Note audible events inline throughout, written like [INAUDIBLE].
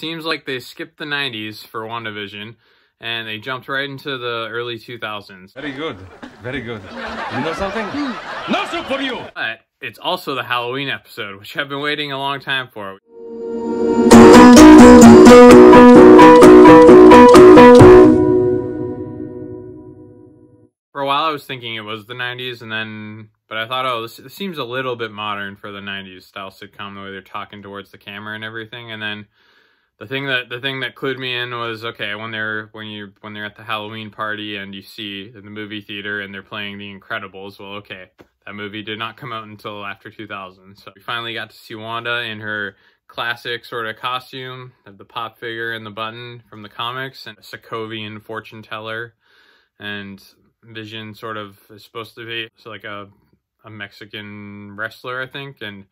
seems like they skipped the 90s for WandaVision and they jumped right into the early 2000s. Very good. Very good. You know something? no soup for you! But it's also the Halloween episode, which I've been waiting a long time for. For a while, I was thinking it was the 90s, and then, but I thought, oh, this, this seems a little bit modern for the 90s style sitcom, the way they're talking towards the camera and everything. And then the thing that the thing that clued me in was okay when they're when you when they're at the Halloween party and you see in the movie theater and they're playing The Incredibles. Well, okay, that movie did not come out until after 2000, so we finally got to see Wanda in her classic sort of costume, of the pop figure and the button from the comics, and a Sokovian fortune teller, and Vision sort of is supposed to be so like a a Mexican wrestler, I think, and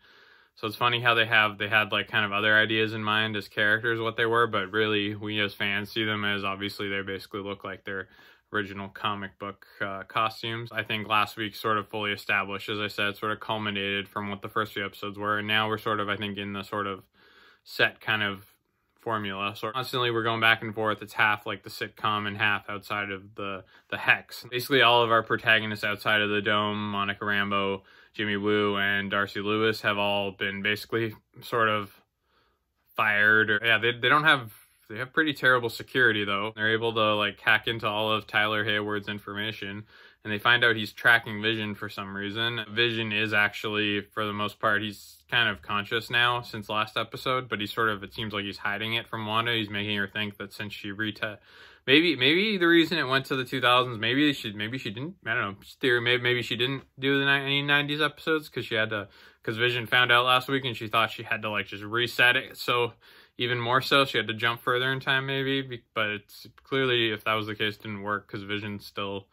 so it's funny how they have they had like kind of other ideas in mind as characters what they were, but really we as fans see them as obviously they basically look like their original comic book uh, costumes. I think last week sort of fully established, as I said, sort of culminated from what the first few episodes were, and now we're sort of I think in the sort of set kind of formula. So constantly we're going back and forth. It's half like the sitcom and half outside of the the hex. Basically all of our protagonists outside of the dome, Monica Rambeau, Jimmy Woo, and Darcy Lewis have all been basically sort of fired. Or, yeah, they, they don't have they have pretty terrible security though. They're able to like hack into all of Tyler Hayward's information and they find out he's tracking Vision for some reason. Vision is actually, for the most part, he's kind of conscious now since last episode, but he's sort of, it seems like he's hiding it from Wanda. He's making her think that since she reta maybe, maybe the reason it went to the 2000s, maybe she, maybe she didn't, I don't know, theory, maybe, maybe she didn't do the any 90s episodes because she had to, because Vision found out last week and she thought she had to like just reset it. So even more so, she had to jump further in time maybe, but it's clearly, if that was the case, didn't work because Vision still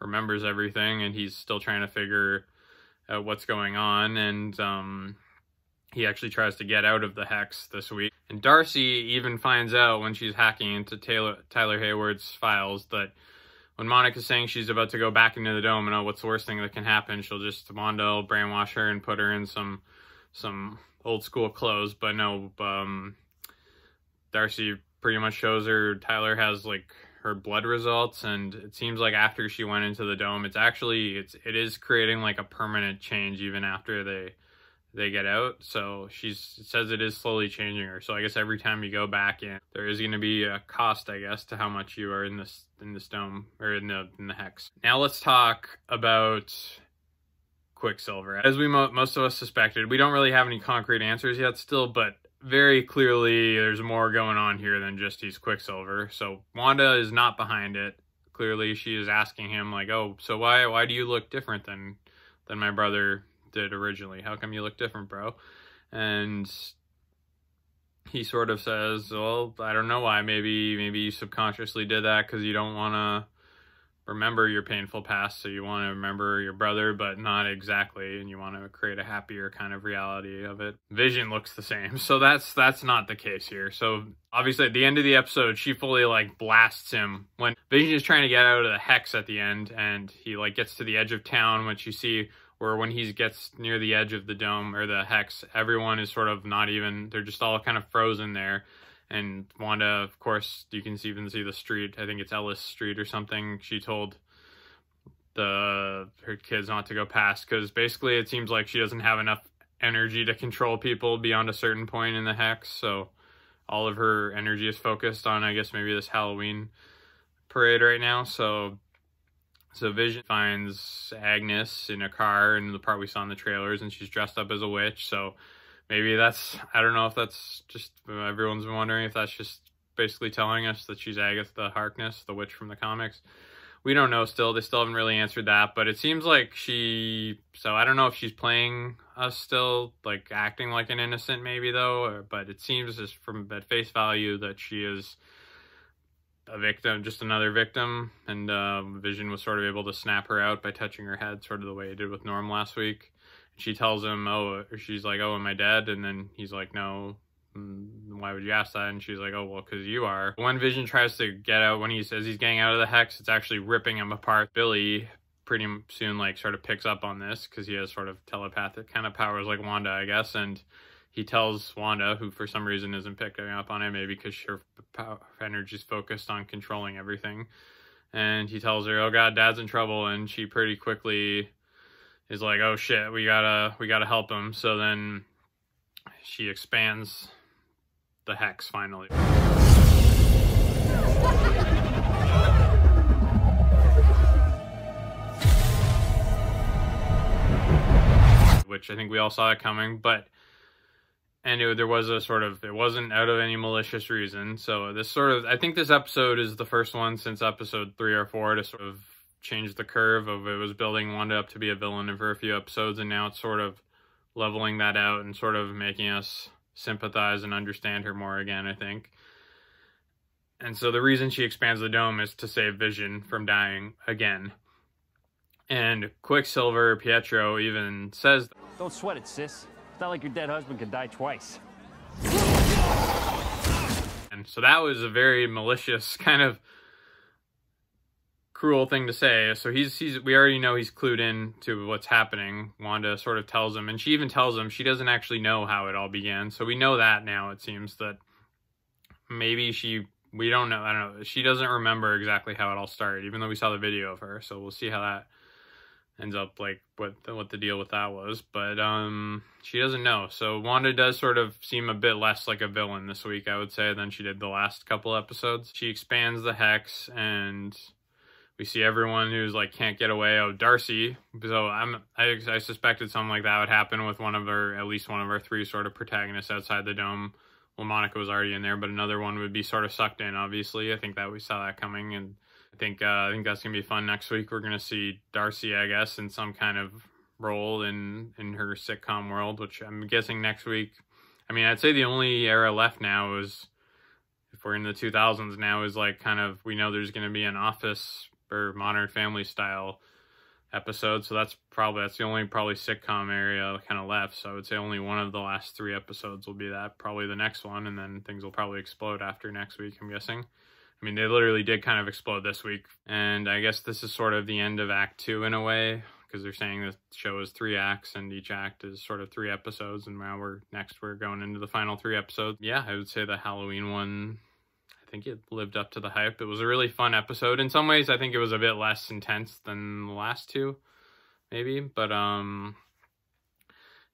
remembers everything and he's still trying to figure out what's going on. And, um, he actually tries to get out of the hex this week. And Darcy even finds out when she's hacking into Taylor, Tyler Hayward's files that when Monica's saying she's about to go back into the dome and oh, what's the worst thing that can happen, she'll just Wanda will brainwash her and put her in some some old school clothes. But no, um, Darcy pretty much shows her Tyler has like her blood results and it seems like after she went into the dome it's actually it's it is creating like a permanent change even after they they get out. So she says it is slowly changing her. So I guess every time you go back in, there is going to be a cost, I guess, to how much you are in this in this dome or in the in the hex. Now let's talk about Quicksilver. As we mo most of us suspected, we don't really have any concrete answers yet, still, but very clearly there's more going on here than just he's Quicksilver. So Wanda is not behind it. Clearly, she is asking him like, "Oh, so why why do you look different than than my brother did originally. How come you look different, bro? And he sort of says, well, I don't know why. Maybe, maybe you subconsciously did that because you don't want to remember your painful past. So you want to remember your brother, but not exactly. And you want to create a happier kind of reality of it. Vision looks the same. So that's, that's not the case here. So obviously at the end of the episode, she fully like blasts him when Vision is trying to get out of the hex at the end. And he like gets to the edge of town, which you see where when he gets near the edge of the dome or the hex, everyone is sort of not even, they're just all kind of frozen there. And Wanda, of course, you can even see the street. I think it's Ellis Street or something. She told the her kids not to go past because basically it seems like she doesn't have enough energy to control people beyond a certain point in the hex. So all of her energy is focused on, I guess, maybe this Halloween parade right now. So so Vision finds Agnes in a car in the part we saw in the trailers, and she's dressed up as a witch. So maybe that's, I don't know if that's just, everyone's been wondering if that's just basically telling us that she's Agatha Harkness, the witch from the comics. We don't know still. They still haven't really answered that, but it seems like she, so I don't know if she's playing us still, like acting like an innocent maybe though, or, but it seems just from at face value that she is a victim, just another victim, and uh, Vision was sort of able to snap her out by touching her head, sort of the way he did with Norm last week. She tells him, "Oh," she's like, "Oh, am I dead?" And then he's like, "No." Mm, why would you ask that? And she's like, "Oh, well, because you are." When Vision tries to get out, when he says he's getting out of the hex, it's actually ripping him apart. Billy pretty soon like sort of picks up on this because he has sort of telepathic kind of powers like Wanda, I guess, and he tells Wanda, who for some reason isn't picking up on it, maybe because her energy is focused on controlling everything. And he tells her, "Oh God, Dad's in trouble," and she pretty quickly is like, "Oh shit, we gotta we gotta help him." So then she expands the hex finally. [LAUGHS] Which I think we all saw it coming, but and it, there was a sort of it wasn't out of any malicious reason. So this sort of I think this episode is the first one since episode three or four to sort of change the curve of it was building Wanda up to be a villain for a few episodes, and now it's sort of leveling that out and sort of making us sympathize and understand her more again. I think. And so the reason she expands the dome is to save Vision from dying again. And Quicksilver Pietro even says, "Don't sweat it, sis." It's not like your dead husband could die twice. And so that was a very malicious [LAUGHS] kind of cruel thing to say. So he's he's we already know he's clued in to what's happening. Wanda sort of tells him, and she even tells him she doesn't actually know how it all began. So we know that now. It seems that maybe she we don't know. I don't know. She doesn't remember exactly how it all started, even though we saw the video of her. So we'll see how that ends up like what the, what the deal with that was but um she doesn't know. So wanda does sort of seem a bit less like a villain this week i would say than she did the last couple episodes. She expands the hex and we see everyone who's like can't get away. Oh darcy. So i'm i, I suspected something like that would happen with one of our at least one of our three sort of protagonists outside the dome. Well monica was already in there but another one would be sort of sucked in obviously. I think that we saw that coming and I think uh, I think that's gonna be fun. Next week we're gonna see Darcy, I guess, in some kind of role in in her sitcom world, which I'm guessing next week. I mean, I'd say the only era left now is if we're in the 2000s now is like kind of we know there's gonna be an Office or Modern Family style episode, so that's probably that's the only probably sitcom area kind of left. So I would say only one of the last three episodes will be that. Probably the next one, and then things will probably explode after next week. I'm guessing. I mean, they literally did kind of explode this week. And I guess this is sort of the end of Act Two in a way, because they're saying the show is three acts and each act is sort of three episodes. And now we're next, we're going into the final three episodes. Yeah, I would say the Halloween one, I think it lived up to the hype. It was a really fun episode. In some ways, I think it was a bit less intense than the last two, maybe. But, um,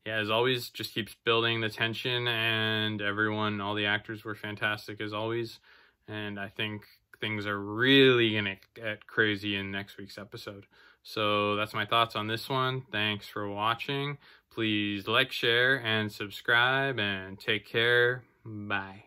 yeah, as always, just keeps building the tension, and everyone, all the actors were fantastic as always and I think things are really gonna get crazy in next week's episode. So that's my thoughts on this one. Thanks for watching. Please like, share, and subscribe, and take care. Bye.